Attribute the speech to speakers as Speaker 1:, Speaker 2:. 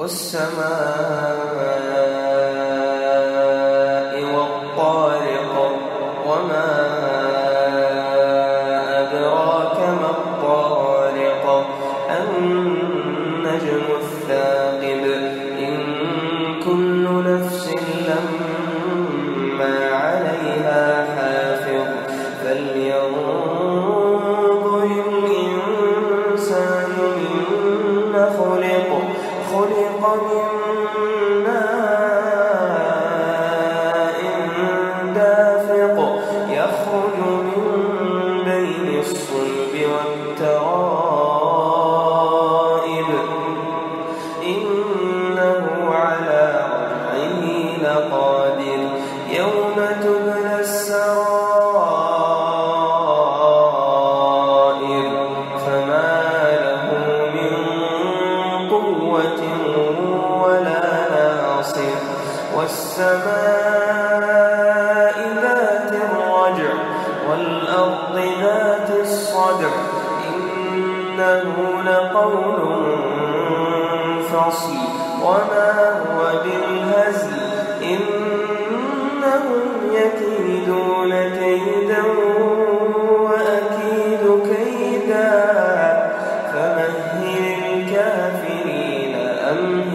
Speaker 1: والسماء والطارق وما أدراك ما الطارق النجم الثاقب إن كل نفس لما عليها حافظ فلينظر الإنسان مما خلق خلق من ماء دافق يخرج من بين الصلب والترائب ولا ناصر. والسماء ذات الرجع والأرض ذات الصدع. إنه لقول فصل. وما هو بالهزل. إنهم يكيدون كيدا وأكيد كيدا. فمهل الكافرين. أم